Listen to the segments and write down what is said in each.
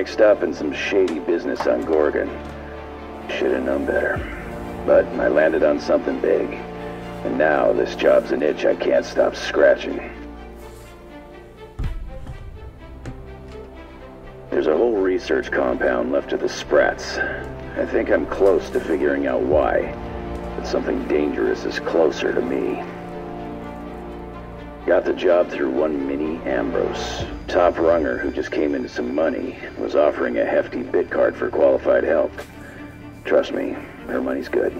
mixed up in some shady business on Gorgon. Should have known better. But I landed on something big. And now this job's an itch I can't stop scratching. There's a whole research compound left to the Sprats. I think I'm close to figuring out why. But something dangerous is closer to me. Got the job through one Minnie Ambrose. Top runger who just came into some money, was offering a hefty bit card for qualified help. Trust me, her money's good.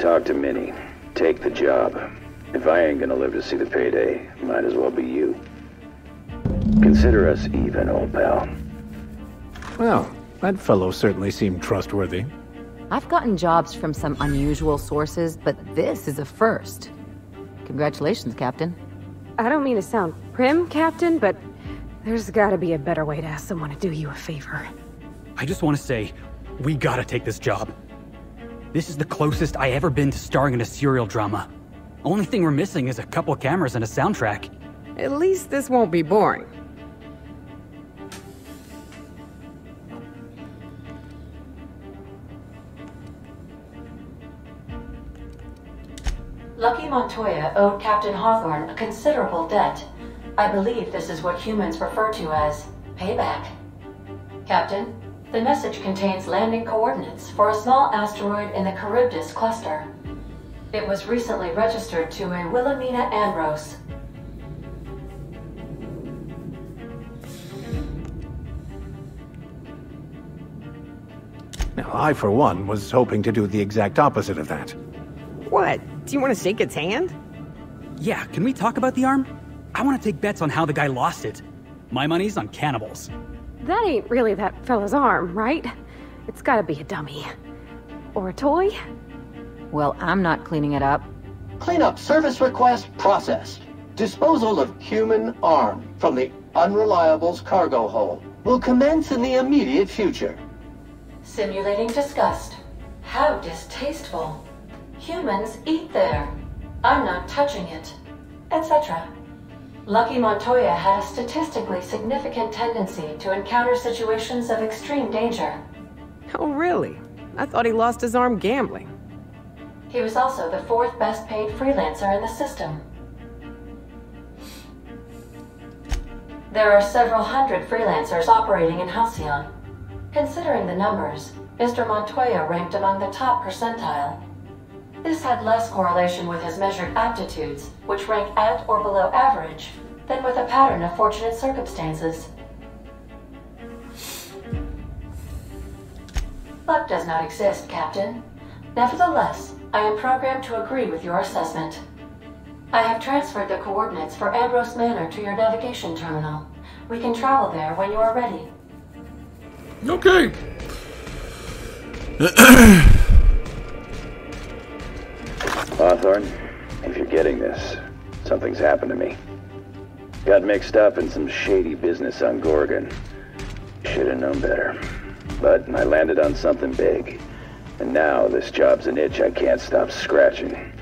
Talk to Minnie. Take the job. If I ain't gonna live to see the payday, might as well be you. Consider us even, old pal. Well, that fellow certainly seemed trustworthy. I've gotten jobs from some unusual sources, but this is a first. Congratulations, Captain. I don't mean to sound prim, Captain, but there's gotta be a better way to ask someone to do you a favor. I just want to say, we gotta take this job. This is the closest I ever been to starring in a serial drama. Only thing we're missing is a couple cameras and a soundtrack. At least this won't be boring. Lucky Montoya owed Captain Hawthorne a considerable debt. I believe this is what humans refer to as payback. Captain, the message contains landing coordinates for a small asteroid in the Charybdis cluster. It was recently registered to a Wilhelmina Ambrose. Now, I, for one, was hoping to do the exact opposite of that. What? Do you want to shake its hand? Yeah, can we talk about the arm? I want to take bets on how the guy lost it. My money's on cannibals. That ain't really that fella's arm, right? It's gotta be a dummy. Or a toy? Well, I'm not cleaning it up. Cleanup service request processed. Disposal of human arm from the Unreliable's cargo hold will commence in the immediate future. Simulating disgust. How distasteful. Humans eat there. I'm not touching it. Etc. Lucky Montoya had a statistically significant tendency to encounter situations of extreme danger. Oh, really? I thought he lost his arm gambling. He was also the fourth best paid freelancer in the system. There are several hundred freelancers operating in Halcyon. Considering the numbers, Mr. Montoya ranked among the top percentile. This had less correlation with his measured aptitudes, which rank at or below average, than with a pattern of fortunate circumstances. Luck does not exist, Captain. Nevertheless, I am programmed to agree with your assessment. I have transferred the coordinates for Ambrose Manor to your navigation terminal. We can travel there when you are ready. Okay. Hawthorne, if you're getting this, something's happened to me. Got mixed up in some shady business on Gorgon. Should have known better. But I landed on something big. And now this job's an itch I can't stop scratching.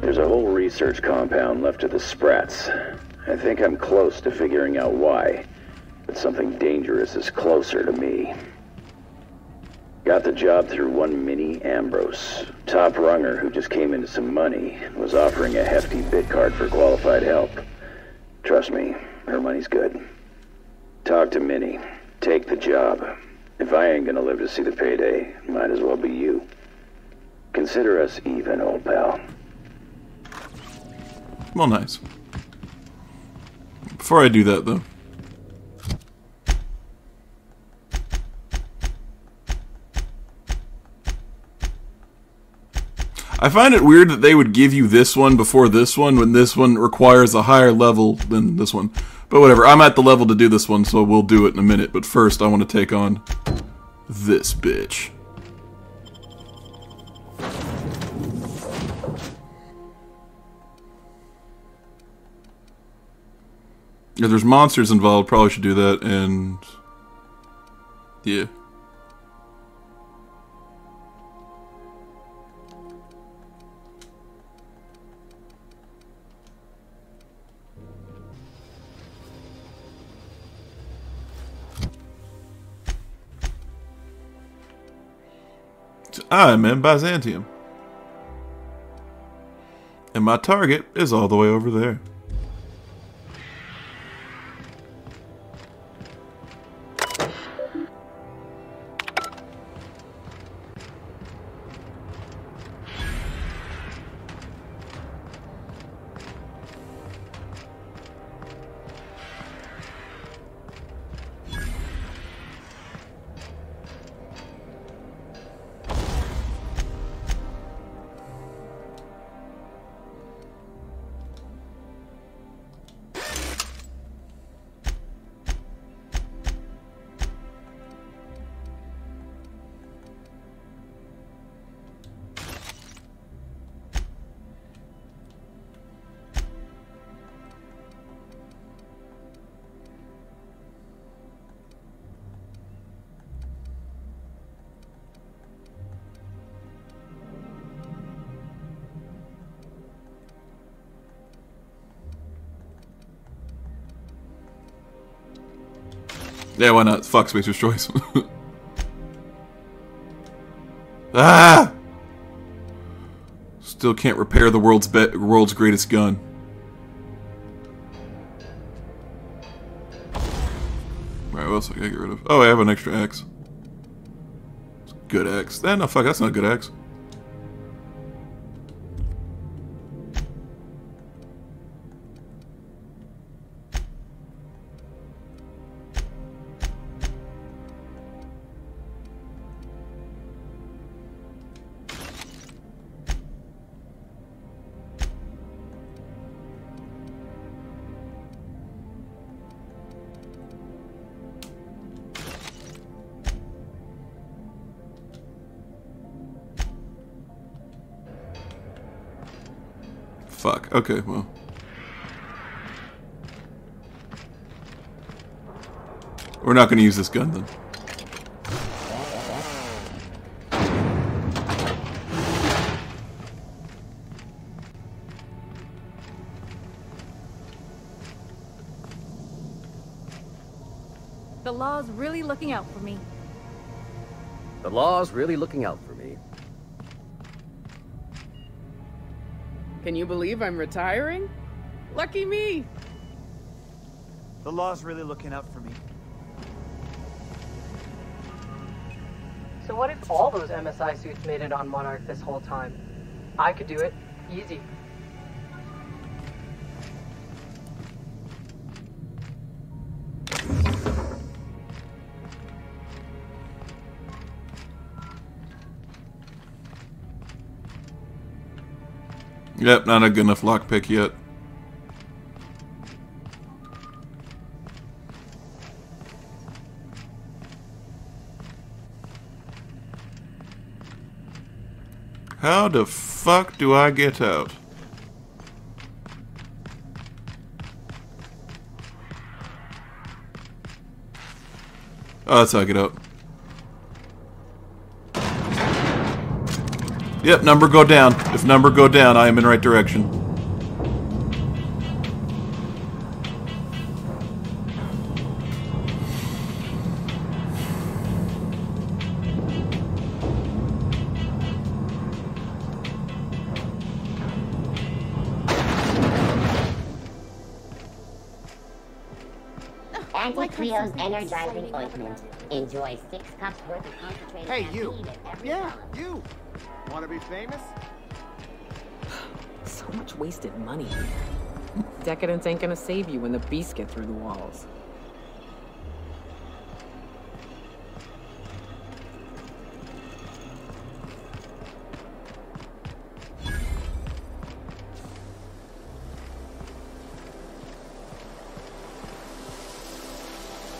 There's a whole research compound left of the Sprats. I think I'm close to figuring out why. But something dangerous is closer to me. Got the job through one Minnie Ambrose. Top runger who just came into some money, was offering a hefty bit card for qualified help. Trust me, her money's good. Talk to Minnie. Take the job. If I ain't gonna live to see the payday, might as well be you. Consider us even, old pal. Well, nice. Before I do that, though. I find it weird that they would give you this one before this one when this one requires a higher level than this one. But whatever, I'm at the level to do this one, so we'll do it in a minute. But first, I want to take on this bitch. If there's monsters involved, probably should do that, and... Yeah. I'm in Byzantium. And my target is all the way over there. Yeah, why not? Fuck Spacer's Choice. ah! Still can't repair the world's world's greatest gun. Alright, what else I gotta get rid of? Oh, I have an extra axe. Good axe. Eh, no, fuck, that's not a good axe. Fuck. Okay, well. We're not going to use this gun then. The law's really looking out for me. The law's really looking out for Can you believe I'm retiring? Lucky me! The law's really looking out for me. So what if all those MSI suits made it on Monarch this whole time? I could do it. Easy. Yep, not a good enough lockpick yet. How the fuck do I get out? Oh, that's how I get out. Yep, number go down. If number go down, I am in right direction. Anti-Trio's energizing ointment. Enjoy six cups worth of concentrated Hey, you. caffeine at every Yeah, month. you. Want to be famous? So much wasted money. Decadence ain't gonna save you when the beasts get through the walls.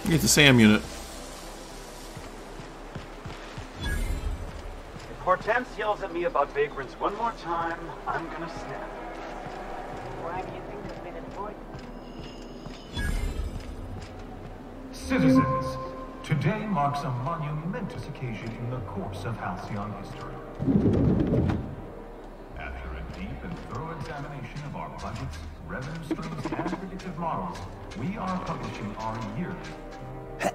Get the SAM unit. Hortense yells at me about vagrants one more time, I'm gonna snap. Why do you think they've been employed? Citizens, today marks a monumentous occasion in the course of Halcyon history. After a deep and thorough examination of our budgets, revenue streams, and predictive models, we are publishing our yearly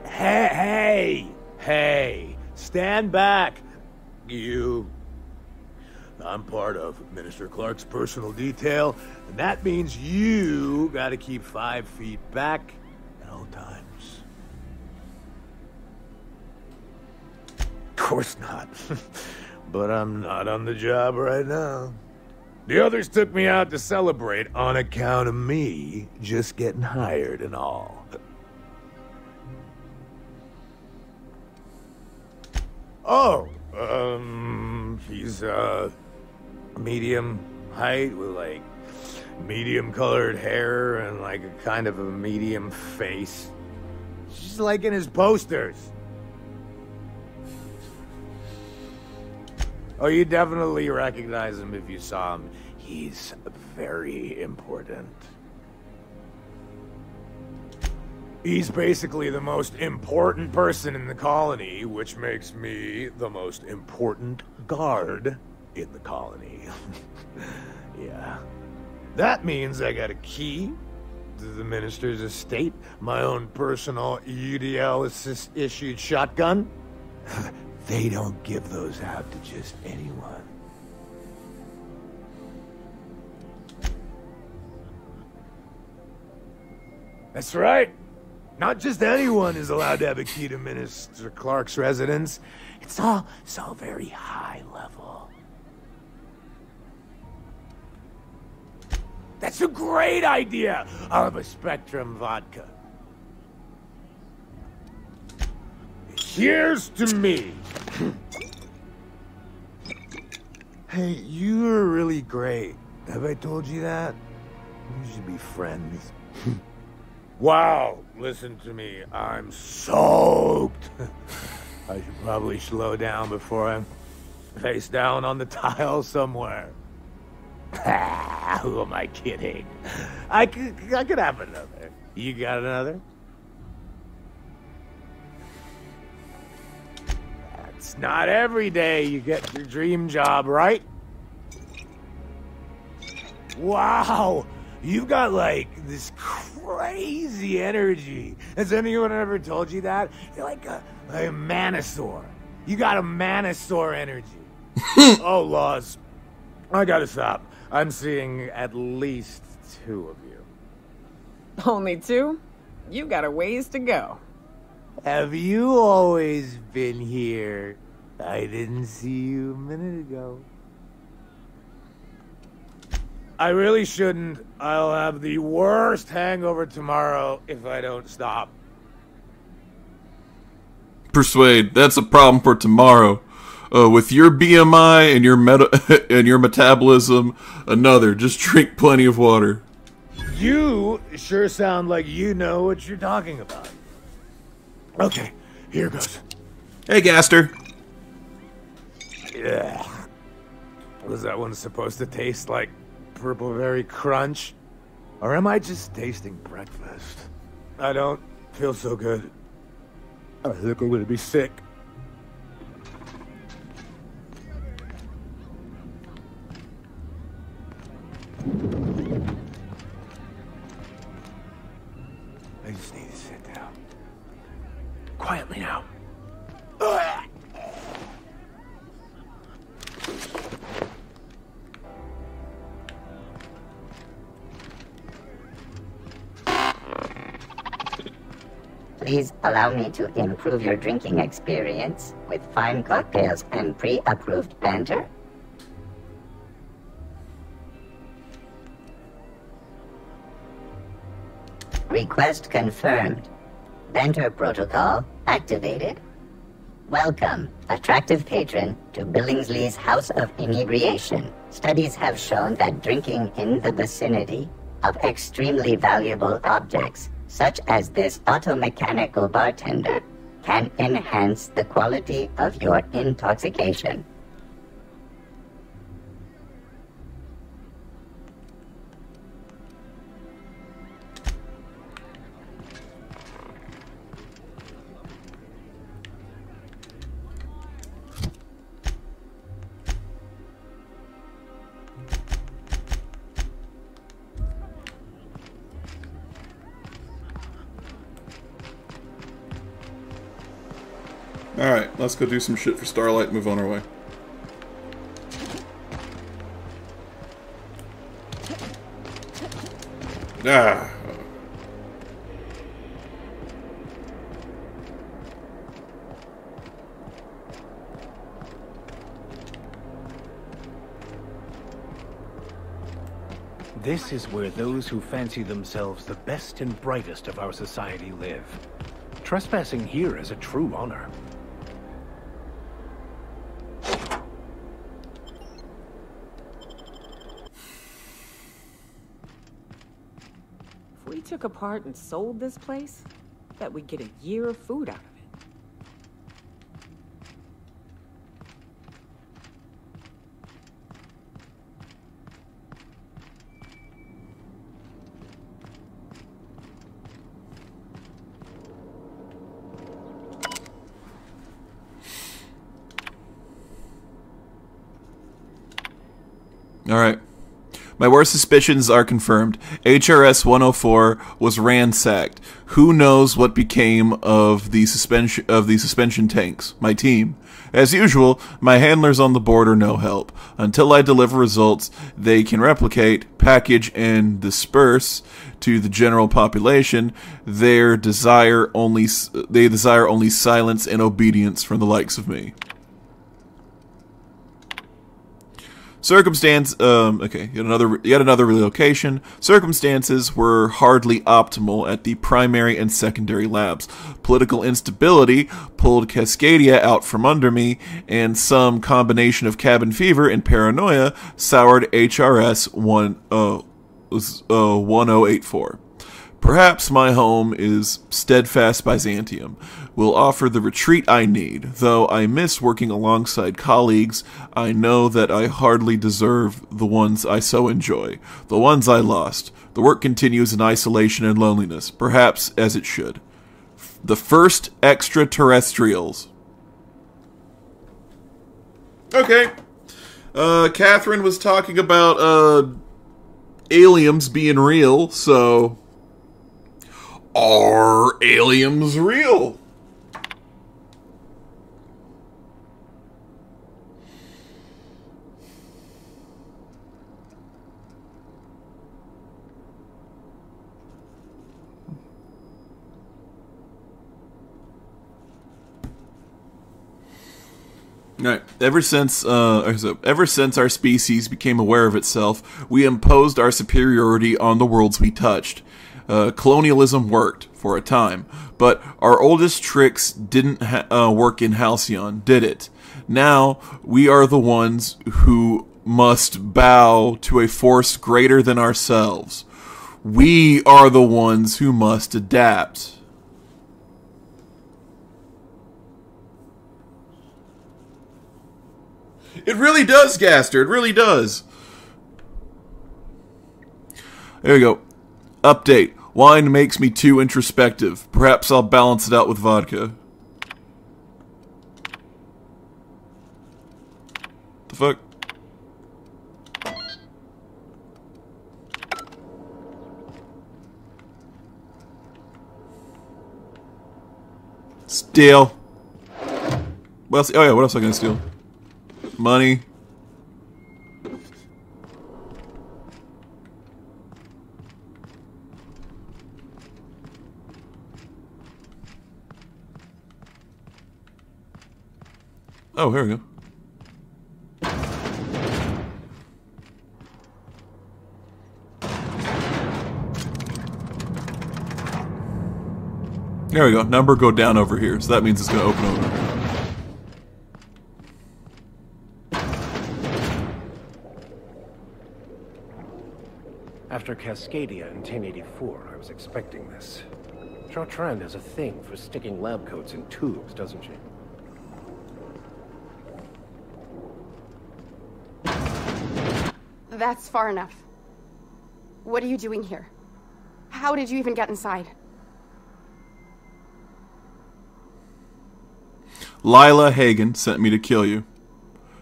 Hey, hey, hey, stand back. You. I'm part of Minister Clark's personal detail, and that means you gotta keep five feet back at all times. Of course not. but I'm not on the job right now. The others took me out to celebrate on account of me just getting hired and all. Oh, um, he's, uh, medium height with, like, medium colored hair and, like, a kind of a medium face. Just like in his posters. Oh, you definitely recognize him if you saw him. He's very important. He's basically the most important person in the colony, which makes me the most important guard in the colony. yeah. That means I got a key to the minister's estate, my own personal UDL issued shotgun. they don't give those out to just anyone. That's right. Not just anyone is allowed to have a key to Minister Clark's residence. It's all so very high level. That's a great idea! I'll have a Spectrum vodka. Here's to me! hey, you're really great. Have I told you that? We should be friends. Wow, listen to me. I'm soaked. I should probably slow down before I'm face down on the tile somewhere. Ah, who am I kidding? I could, I could have another. You got another? It's not every day you get your dream job, right? Wow, you've got like this crazy energy. Has anyone ever told you that? You're like a, like a manosaur. You got a manosaur energy. oh, laws. I gotta stop. I'm seeing at least two of you. Only two? You got a ways to go. Have you always been here? I didn't see you a minute ago. I really shouldn't. I'll have the worst hangover tomorrow if I don't stop. Persuade. That's a problem for tomorrow. Uh, with your BMI and your meta and your metabolism, another. Just drink plenty of water. You sure sound like you know what you're talking about. Okay, here goes. Hey, Gaster. Yeah. Was that one supposed to taste like purple berry crunch? Or am I just tasting breakfast? I don't feel so good. I think I'm gonna be sick. I just need to sit down. Quietly now. Please allow me to improve your drinking experience with fine cocktails and pre-approved banter. Request confirmed. Banter protocol activated. Welcome, attractive patron, to Billingsley's House of Inebriation. Studies have shown that drinking in the vicinity of extremely valuable objects, such as this automechanical bartender, can enhance the quality of your intoxication. Alright, let's go do some shit for Starlight move on our way. Ah. This is where those who fancy themselves the best and brightest of our society live. Trespassing here is a true honor. Apart and sold this place, that we'd get a year of food out of it. All right. My worst suspicions are confirmed. HRS 104 was ransacked. Who knows what became of the suspension of the suspension tanks? My team. As usual, my handlers on the board are no help. Until I deliver results they can replicate, package, and disperse to the general population, their desire only they desire only silence and obedience from the likes of me. Circumstance, um, okay, yet another, yet another relocation. Circumstances were hardly optimal at the primary and secondary labs. Political instability pulled Cascadia out from under me, and some combination of cabin fever and paranoia soured HRS 1, uh, uh, 1084. Perhaps my home is steadfast Byzantium, will offer the retreat I need. Though I miss working alongside colleagues, I know that I hardly deserve the ones I so enjoy, the ones I lost. The work continues in isolation and loneliness, perhaps as it should. The first extraterrestrials. Okay. Uh, Catherine was talking about, uh, aliens being real, so are aliens real? Right. Ever since, uh, ever since our species became aware of itself, we imposed our superiority on the worlds we touched. Uh, colonialism worked for a time, but our oldest tricks didn't uh, work in Halcyon, did it? Now we are the ones who must bow to a force greater than ourselves. We are the ones who must adapt. It really does, Gaster. It really does. There we go. Update. Wine makes me too introspective. Perhaps I'll balance it out with vodka. The fuck? Steal. What else? Oh yeah, what else I gonna steal? Money. Oh, here we go. There we go. Number go down over here, so that means it's going to open over Cascadia in 1084, I was expecting this. Chartrand has a thing for sticking lab coats in tubes, doesn't she? That's far enough. What are you doing here? How did you even get inside? Lilya Hagen sent me to kill you.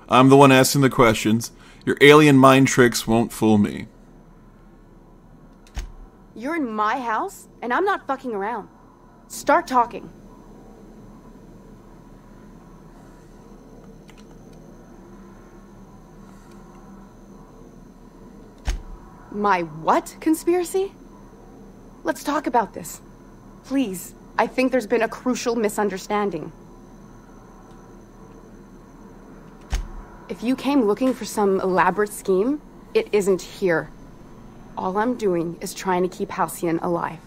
I'm the one asking the questions. Your alien mind tricks won't fool me. You're in my house, and I'm not fucking around. Start talking. My what conspiracy? Let's talk about this. Please. I think there's been a crucial misunderstanding. If you came looking for some elaborate scheme, it isn't here. All I'm doing is trying to keep Halcyon alive.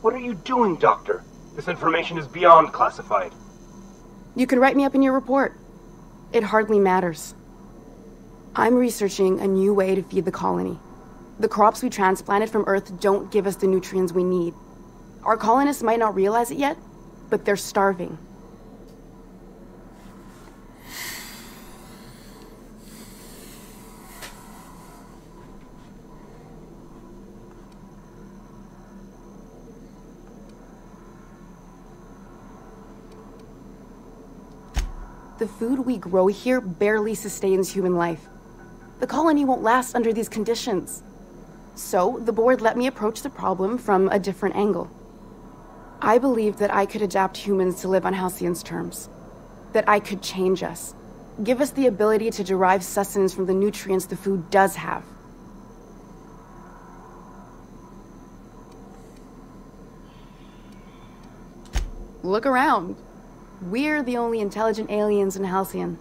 What are you doing, Doctor? This information is beyond classified. You can write me up in your report. It hardly matters. I'm researching a new way to feed the colony. The crops we transplanted from Earth don't give us the nutrients we need. Our colonists might not realize it yet, but they're starving. The food we grow here barely sustains human life. The colony won't last under these conditions. So, the board let me approach the problem from a different angle. I believed that I could adapt humans to live on Halcyon's terms. That I could change us. Give us the ability to derive sustenance from the nutrients the food does have. Look around. We're the only intelligent aliens in Halcyon.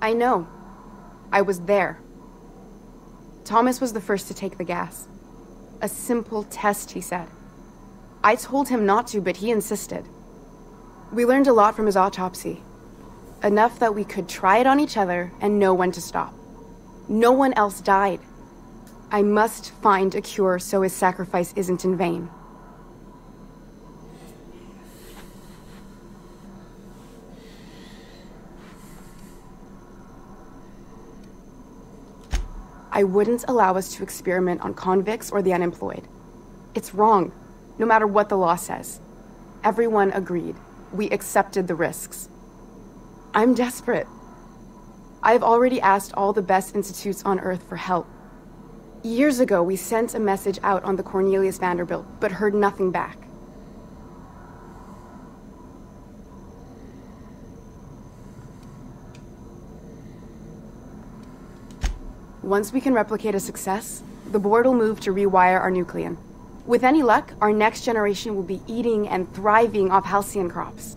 I know. I was there. Thomas was the first to take the gas. A simple test, he said. I told him not to, but he insisted. We learned a lot from his autopsy. Enough that we could try it on each other and know when to stop. No one else died. I must find a cure so his sacrifice isn't in vain. I wouldn't allow us to experiment on convicts or the unemployed. It's wrong, no matter what the law says. Everyone agreed. We accepted the risks. I'm desperate. I've already asked all the best institutes on Earth for help. Years ago, we sent a message out on the Cornelius Vanderbilt, but heard nothing back. Once we can replicate a success, the board will move to rewire our nucleon. With any luck, our next generation will be eating and thriving off halcyon crops.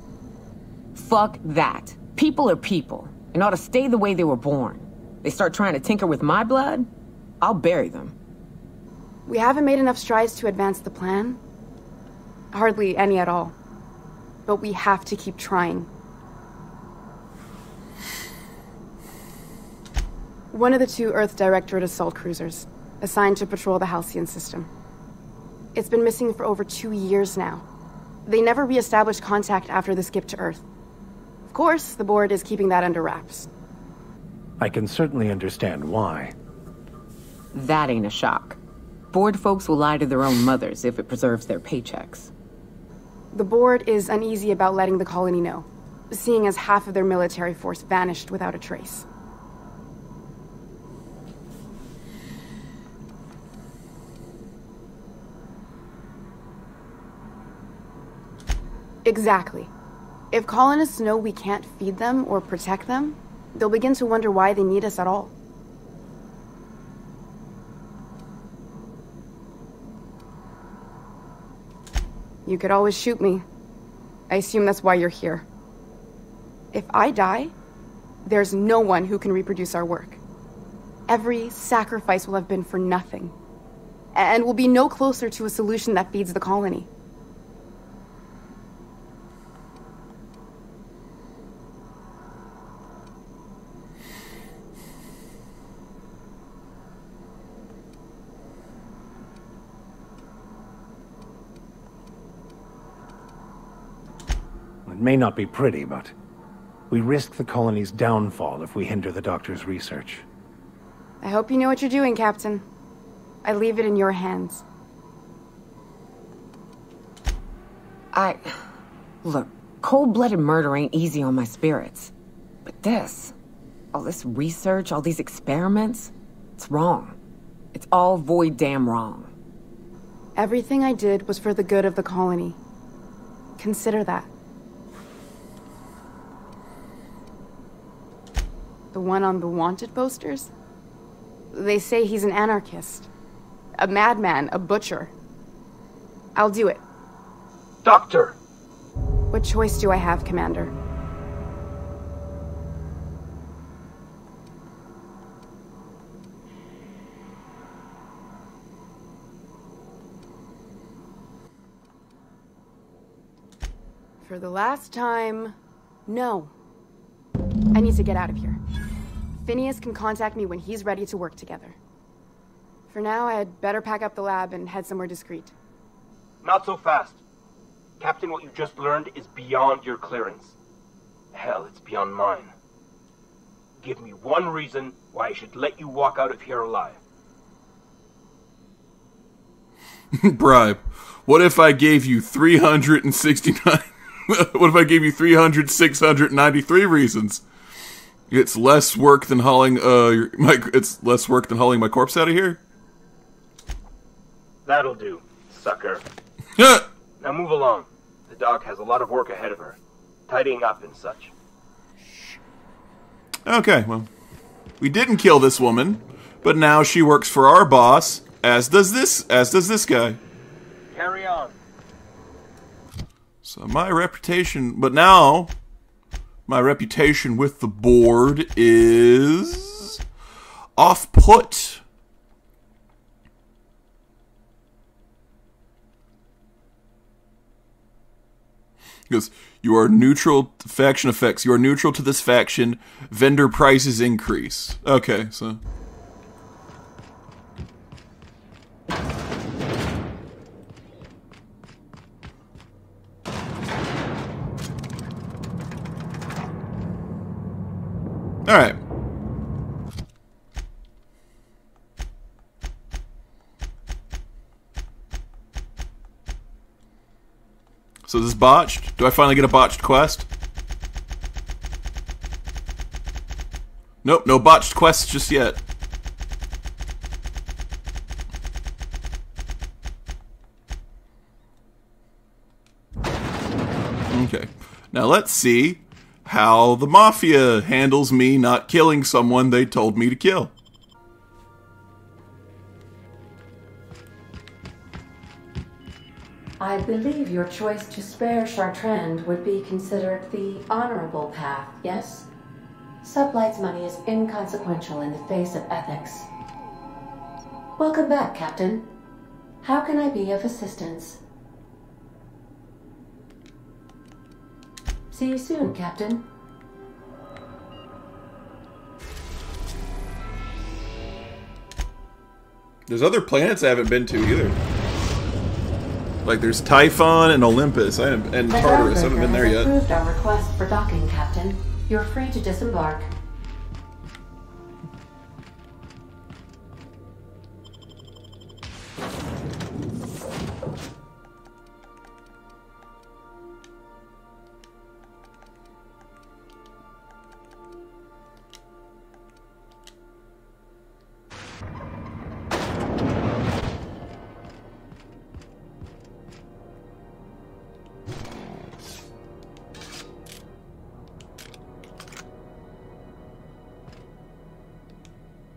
Fuck that. People are people, and ought to stay the way they were born. They start trying to tinker with my blood, I'll bury them. We haven't made enough strides to advance the plan. Hardly any at all. But we have to keep trying. One of the two Earth Directorate assault cruisers, assigned to patrol the Halcyon system. It's been missing for over two years now. They never re-established contact after the skip to Earth. Of course, the board is keeping that under wraps. I can certainly understand why. That ain't a shock. Board folks will lie to their own mothers if it preserves their paychecks. The board is uneasy about letting the colony know, seeing as half of their military force vanished without a trace. Exactly. If colonists know we can't feed them or protect them, they'll begin to wonder why they need us at all. You could always shoot me. I assume that's why you're here. If I die, there's no one who can reproduce our work. Every sacrifice will have been for nothing. And we'll be no closer to a solution that feeds the colony. It may not be pretty, but we risk the colony's downfall if we hinder the doctor's research. I hope you know what you're doing, Captain. I leave it in your hands. I... Look, cold-blooded murder ain't easy on my spirits. But this... All this research, all these experiments... It's wrong. It's all void damn wrong. Everything I did was for the good of the colony. Consider that. The one on the wanted posters? They say he's an anarchist. A madman, a butcher. I'll do it. Doctor! What choice do I have, Commander? For the last time, no. I need to get out of here. Phineas can contact me when he's ready to work together. For now, I had better pack up the lab and head somewhere discreet. Not so fast. Captain, what you just learned is beyond your clearance. Hell, it's beyond mine. Give me one reason why I should let you walk out of here alive. Bribe. What if I gave you 369? what if I gave you 300, 693 reasons? It's less work than hauling uh my it's less work than hauling my corpse out of here. That'll do, sucker. now move along. The dog has a lot of work ahead of her, tidying up and such. Okay, well, we didn't kill this woman, but now she works for our boss, as does this, as does this guy. Carry on. So my reputation, but now my reputation with the board is off put. Because you are neutral faction effects. You are neutral to this faction. Vendor prices increase. Okay, so. Alright. So this is botched? Do I finally get a botched quest? Nope, no botched quests just yet. Okay. Now let's see how the Mafia handles me not killing someone they told me to kill. I believe your choice to spare Chartrand would be considered the honorable path, yes? Sublight's money is inconsequential in the face of ethics. Welcome back, Captain. How can I be of assistance? See you soon, Captain. There's other planets I haven't been to either. Like there's Typhon and Olympus I haven't, and Tartarus. I haven't been there has yet. approved our request for docking, Captain. You're free to disembark.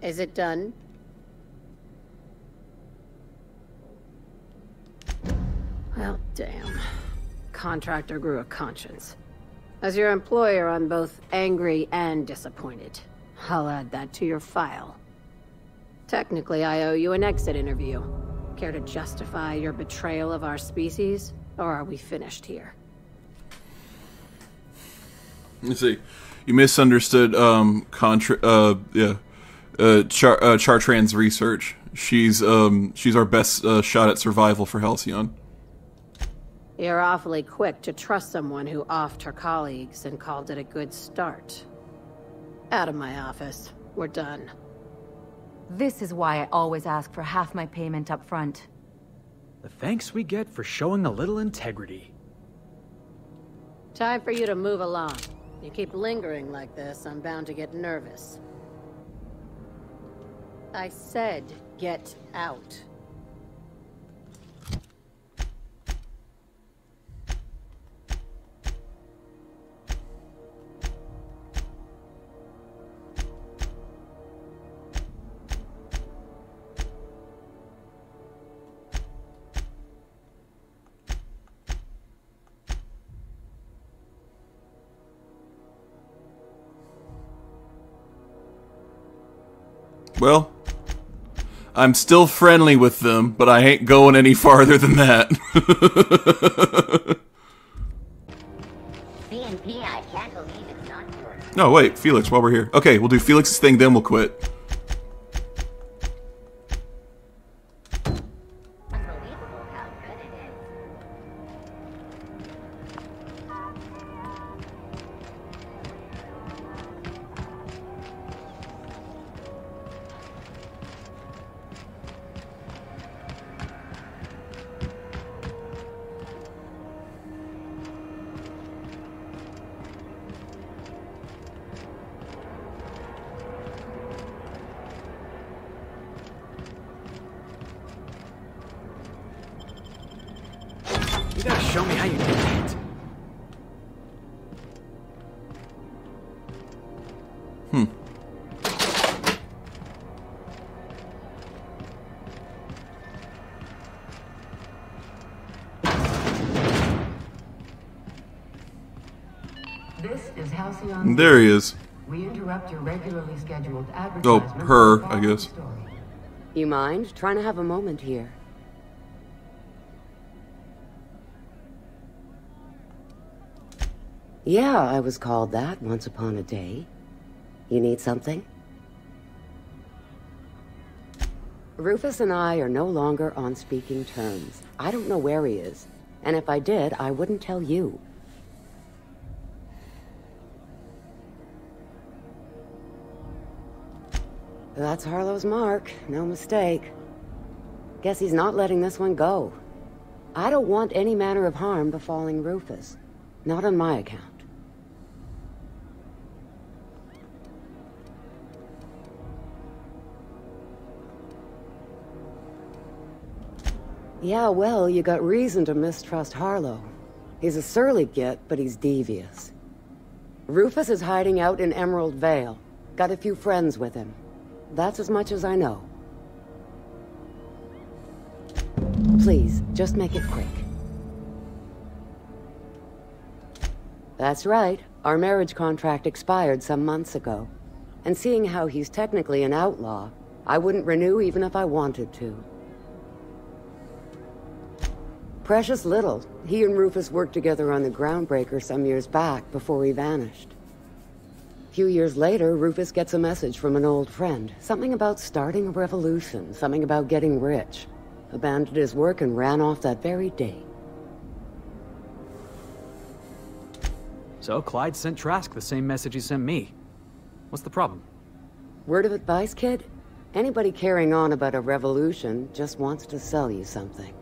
Is it done? Well, damn. Contractor grew a conscience. As your employer, I'm both angry and disappointed. I'll add that to your file. Technically, I owe you an exit interview. Care to justify your betrayal of our species? Or are we finished here? Let's see. You misunderstood um contra uh yeah. Uh Char uh Chartrand's research. She's um she's our best uh, shot at survival for Halcyon. You're awfully quick to trust someone who offed her colleagues and called it a good start. Out of my office. We're done. This is why I always ask for half my payment up front. The thanks we get for showing a little integrity. Time for you to move along. You keep lingering like this, I'm bound to get nervous. I said get out. Well, I'm still friendly with them, but I ain't going any farther than that. BNP, I can't believe it's not yours. no, wait, Felix, while we're here. Okay, we'll do Felix's thing, then we'll quit. Is There he is. We interrupt your regularly scheduled Oh, her, I guess. You mind trying to have a moment here? Yeah, I was called that once upon a day. You need something? Rufus and I are no longer on speaking terms. I don't know where he is. And if I did, I wouldn't tell you. That's Harlow's mark. No mistake. Guess he's not letting this one go. I don't want any manner of harm befalling Rufus. Not on my account. Yeah, well, you got reason to mistrust Harlow. He's a surly git, but he's devious. Rufus is hiding out in Emerald Vale. Got a few friends with him. That's as much as I know. Please, just make it quick. That's right. Our marriage contract expired some months ago. And seeing how he's technically an outlaw, I wouldn't renew even if I wanted to. Precious little. He and Rufus worked together on the Groundbreaker some years back before he vanished. A few years later, Rufus gets a message from an old friend. Something about starting a revolution, something about getting rich. Abandoned his work and ran off that very day. So Clyde sent Trask the same message he sent me. What's the problem? Word of advice, kid? Anybody carrying on about a revolution just wants to sell you something.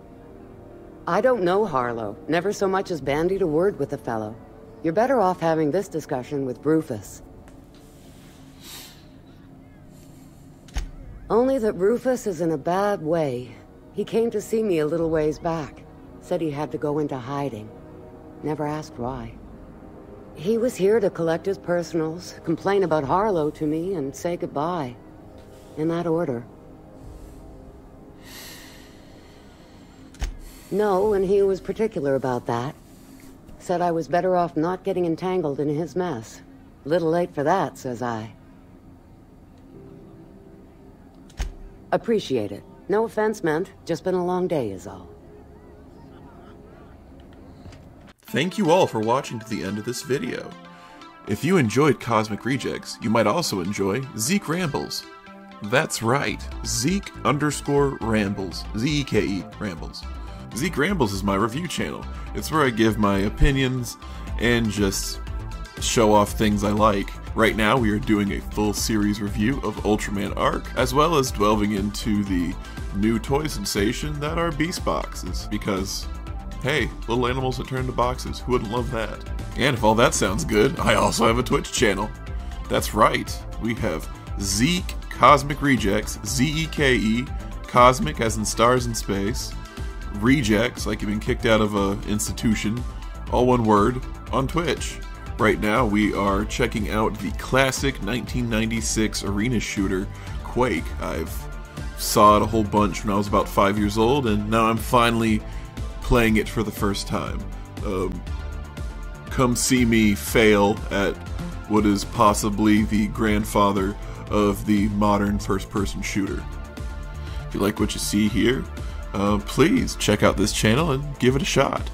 I don't know Harlow. Never so much as bandied a word with the fellow. You're better off having this discussion with Rufus. Only that Rufus is in a bad way. He came to see me a little ways back. Said he had to go into hiding. Never asked why. He was here to collect his personals, complain about Harlow to me, and say goodbye. In that order. No, and he was particular about that. Said I was better off not getting entangled in his mess. Little late for that, says I. Appreciate it. No offense meant, just been a long day is all. Thank you all for watching to the end of this video. If you enjoyed Cosmic Rejects, you might also enjoy Zeke Rambles. That's right, Zeke underscore Rambles. Z-E-K-E, Rambles. Zeke Rambles is my review channel. It's where I give my opinions and just show off things I like. Right now, we are doing a full series review of Ultraman Arc, as well as delving into the new toy sensation that are Beast Boxes, because, hey, little animals that turn into boxes, who wouldn't love that? And if all that sounds good, I also have a Twitch channel. That's right, we have Zeke Cosmic Rejects, Z-E-K-E, Cosmic as in stars in space, Rejects, like you've been kicked out of a institution, all one word, on Twitch. Right now, we are checking out the classic 1996 arena shooter, Quake. I've saw it a whole bunch when I was about five years old, and now I'm finally playing it for the first time. Um, come see me fail at what is possibly the grandfather of the modern first person shooter. If you like what you see here, uh, please check out this channel and give it a shot.